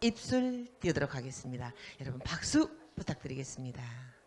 입술 띄우도록 하겠습니다. 여러분 박수 부탁드리겠습니다.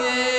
Yeah.